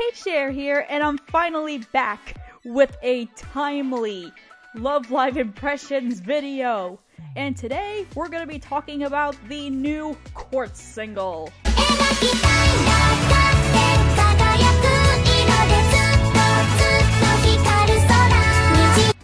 Cait Cher here, and I'm finally back with a timely Love Live Impressions video. And today, we're gonna be talking about the new QU4RTZ single.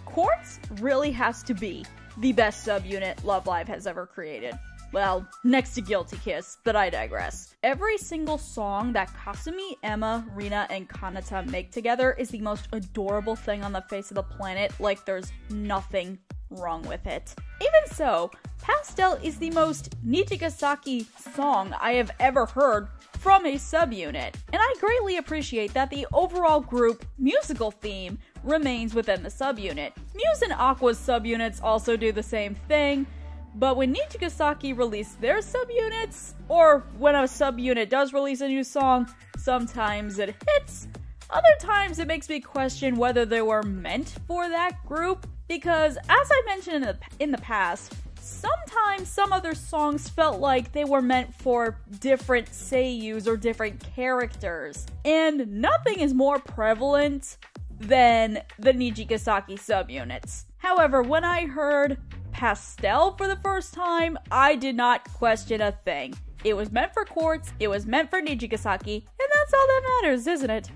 QU4RTZ really has to be the best subunit Love Live has ever created. Well, next to Guilty Kiss, but I digress. Every single song that Kasumi, Emma, Rina, and Kanata make together is the most adorable thing on the face of the planet, like there's nothing wrong with it. Even so, Pastel is the most Nijigasaki song I have ever heard from a subunit, and I greatly appreciate that the overall group musical theme remains within the subunit. Muse and Aqours' subunits also do the same thing, but when Nijigasaki release their subunits, or when a subunit does release a new song, sometimes it hits, other times it makes me question whether they were meant for that group, because as I mentioned in the, in the past, sometimes some other songs felt like they were meant for different seiyus or different characters. And nothing is more prevalent than the Nijigasaki subunits. However, when I heard Pastel for the first time, I did not question a thing. It was meant for QU4RTZ, it was meant for Nijigasaki, and that's all that matters, isn't it?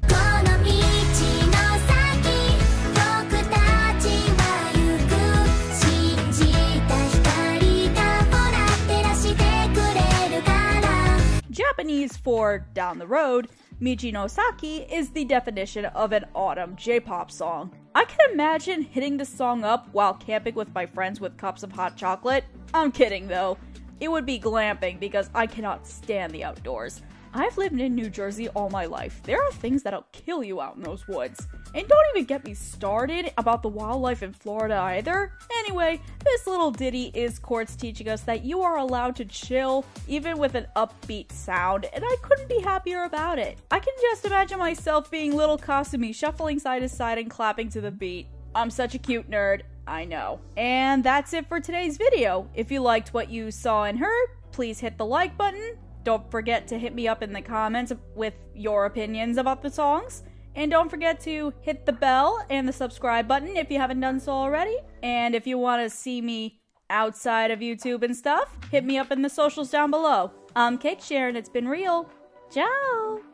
Japanese for down the road, Michi no Saki is the definition of an autumn J-pop song. I can imagine hitting the song up while camping with my friends with cups of hot chocolate. I'm kidding though. It would be glamping because I cannot stand the outdoors. I've lived in New Jersey all my life. There are things that'll kill you out in those woods. And don't even get me started about the wildlife in Florida either. Anyway, this little ditty is QU4RTZ teaching us that you are allowed to chill even with an upbeat sound, and I couldn't be happier about it. I can just imagine myself being little Kasumi shuffling side to side and clapping to the beat. I'm such a cute nerd, I know. And that's it for today's video. If you liked what you saw and heard, please hit the like button, don't forget to hit me up in the comments with your opinions about the songs. And don't forget to hit the bell and the subscribe button if you haven't done so already. And if you want to see me outside of YouTube and stuff, hit me up in the socials down below. I'm Kate Sharon, it's been real. Ciao!